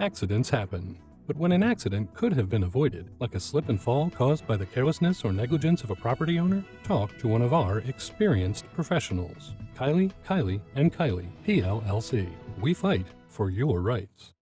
Accidents happen. But when an accident could have been avoided, like a slip and fall caused by the carelessness or negligence of a property owner, talk to one of our experienced professionals. Kiley, Kiley, and Kiley, PLLC. We fight for your rights.